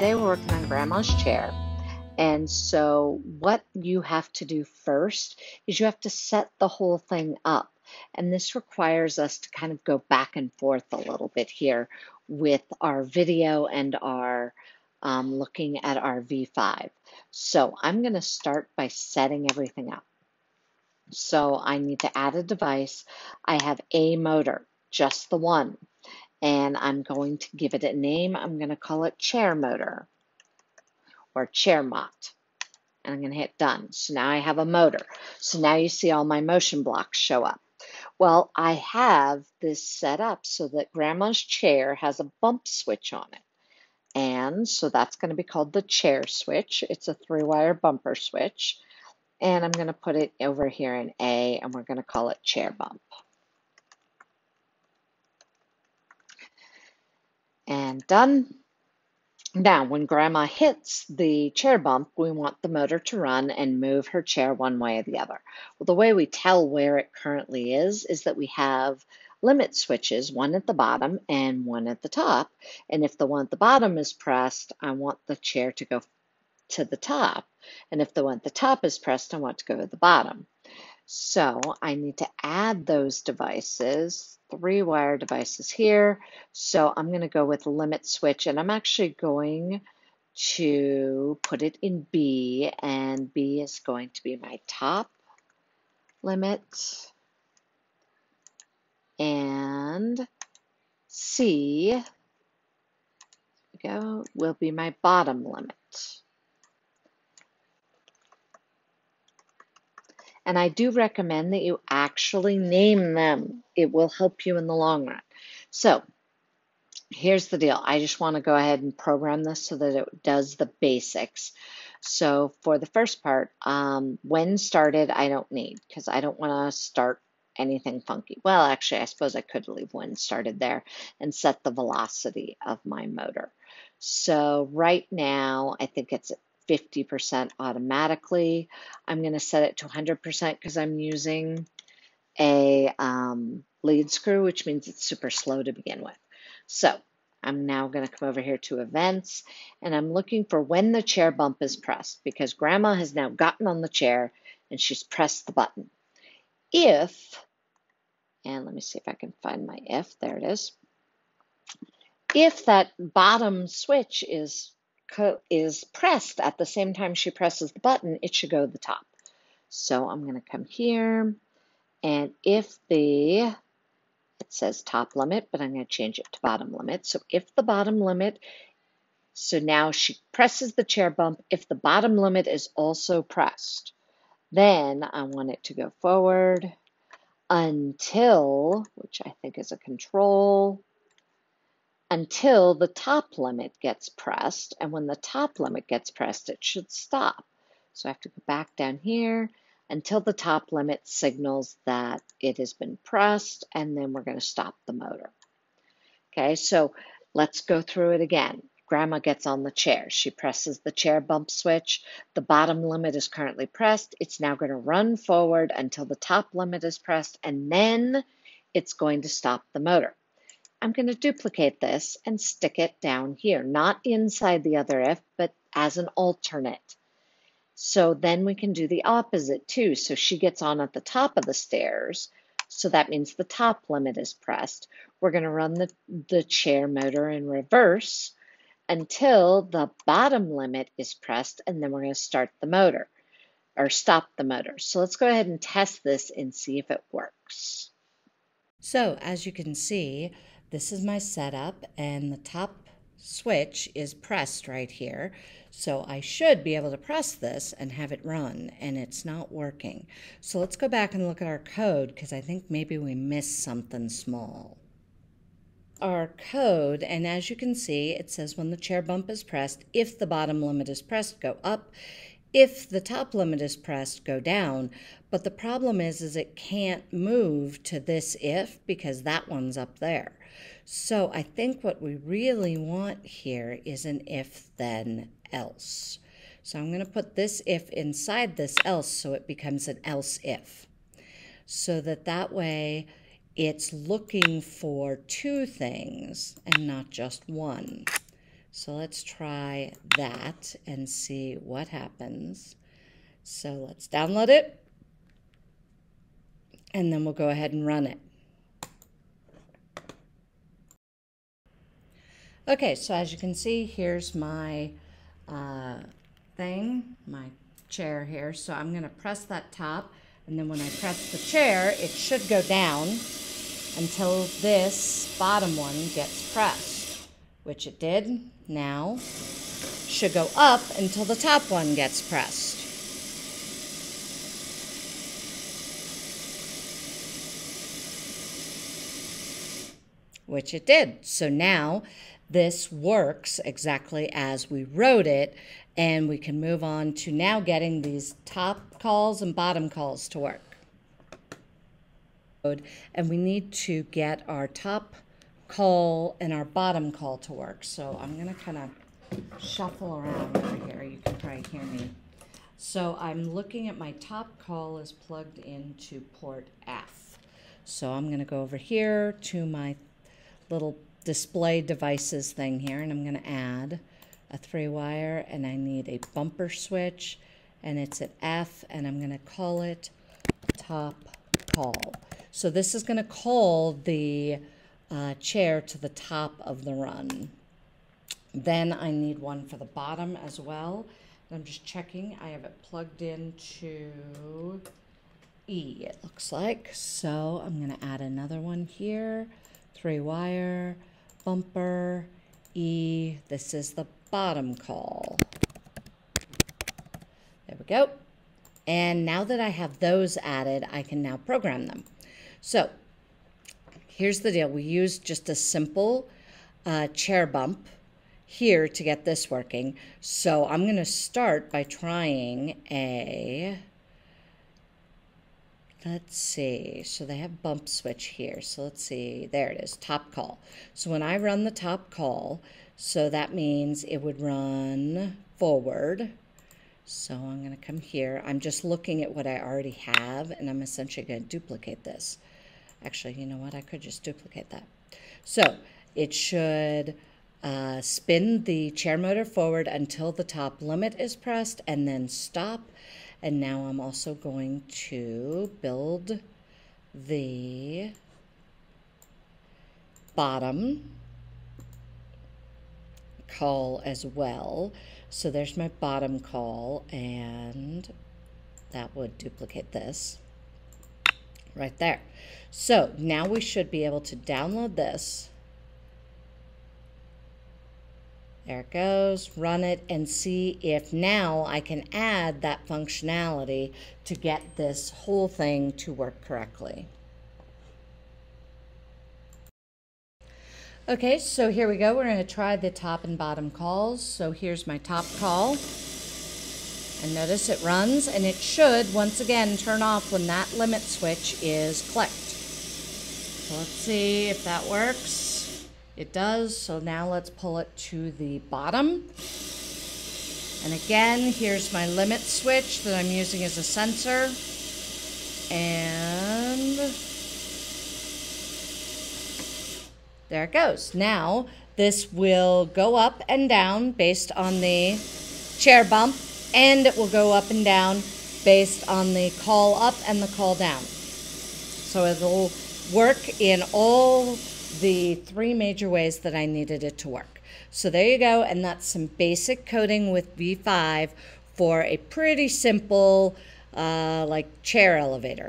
today we're working on Grandma's chair. And so what you have to do first is you have to set the whole thing up. And this requires us to kind of go back and forth a little bit here with our video and our um, looking at our V5. So I'm going to start by setting everything up. So I need to add a device. I have a motor, just the one. And I'm going to give it a name. I'm going to call it chair motor or chair mot. And I'm going to hit done. So now I have a motor. So now you see all my motion blocks show up. Well, I have this set up so that grandma's chair has a bump switch on it. And so that's going to be called the chair switch. It's a three wire bumper switch. And I'm going to put it over here in A and we're going to call it chair bump. And done. Now, when grandma hits the chair bump, we want the motor to run and move her chair one way or the other. Well, the way we tell where it currently is is that we have limit switches, one at the bottom and one at the top. And if the one at the bottom is pressed, I want the chair to go to the top. And if the one at the top is pressed, I want to go to the bottom. So I need to add those devices, three wire devices here. So I'm going to go with limit switch and I'm actually going to put it in B and B is going to be my top limit and C go, will be my bottom limit. And I do recommend that you actually name them. It will help you in the long run. So here's the deal. I just want to go ahead and program this so that it does the basics. So for the first part, um, when started, I don't need because I don't want to start anything funky. Well, actually, I suppose I could leave when started there and set the velocity of my motor. So right now, I think it's 50% automatically. I'm going to set it to 100% because I'm using a um, lead screw, which means it's super slow to begin with. So I'm now going to come over here to events and I'm looking for when the chair bump is pressed because grandma has now gotten on the chair and she's pressed the button. If, and let me see if I can find my if, there it is. If that bottom switch is is pressed at the same time she presses the button, it should go to the top. So I'm going to come here, and if the, it says top limit, but I'm going to change it to bottom limit. So if the bottom limit, so now she presses the chair bump, if the bottom limit is also pressed, then I want it to go forward until, which I think is a control, until the top limit gets pressed. And when the top limit gets pressed, it should stop. So I have to go back down here until the top limit signals that it has been pressed, and then we're going to stop the motor. Okay, so let's go through it again. Grandma gets on the chair. She presses the chair bump switch. The bottom limit is currently pressed. It's now going to run forward until the top limit is pressed, and then it's going to stop the motor. I'm going to duplicate this and stick it down here, not inside the other if, but as an alternate. So then we can do the opposite too. So she gets on at the top of the stairs. So that means the top limit is pressed. We're going to run the, the chair motor in reverse until the bottom limit is pressed, and then we're going to start the motor or stop the motor. So let's go ahead and test this and see if it works. So as you can see, this is my setup and the top switch is pressed right here. So I should be able to press this and have it run and it's not working. So let's go back and look at our code because I think maybe we missed something small. Our code, and as you can see, it says when the chair bump is pressed, if the bottom limit is pressed, go up. If the top limit is pressed, go down. But the problem is, is it can't move to this if because that one's up there. So I think what we really want here is an if then else. So I'm going to put this if inside this else so it becomes an else if. So that that way it's looking for two things and not just one. So let's try that and see what happens. So let's download it and then we'll go ahead and run it. Okay, so as you can see, here's my uh, thing, my chair here. So I'm going to press that top, and then when I press the chair, it should go down until this bottom one gets pressed, which it did. Now, should go up until the top one gets pressed. Which it did. So now this works exactly as we wrote it, and we can move on to now getting these top calls and bottom calls to work. And we need to get our top call and our bottom call to work. So I'm going to kind of shuffle around over here. You can probably hear me. So I'm looking at my top call is plugged into port F. So I'm going to go over here to my little display devices thing here and I'm going to add a three wire and I need a bumper switch and it's at F and I'm going to call it top call. So this is going to call the uh, chair to the top of the run. Then I need one for the bottom as well. I'm just checking. I have it plugged into E, it looks like. So I'm going to add another one here. Three wire bumper E. This is the bottom call. There we go. And now that I have those added, I can now program them. So here's the deal. We use just a simple uh, chair bump here to get this working. So I'm going to start by trying a Let's see. So they have bump switch here. So let's see. There it is, top call. So when I run the top call, so that means it would run forward. So I'm going to come here. I'm just looking at what I already have, and I'm essentially going to duplicate this. Actually, you know what? I could just duplicate that. So it should uh, spin the chair motor forward until the top limit is pressed and then stop and now I'm also going to build the bottom call as well. So there's my bottom call and that would duplicate this right there. So now we should be able to download this There it goes. Run it and see if now I can add that functionality to get this whole thing to work correctly. Okay, so here we go. We're going to try the top and bottom calls. So here's my top call. And notice it runs and it should once again turn off when that limit switch is clicked. So let's see if that works. It does, so now let's pull it to the bottom. And again, here's my limit switch that I'm using as a sensor. And there it goes. Now, this will go up and down based on the chair bump, and it will go up and down based on the call up and the call down. So it'll work in all the three major ways that I needed it to work. So there you go, and that's some basic coding with V5 for a pretty simple uh, like chair elevator.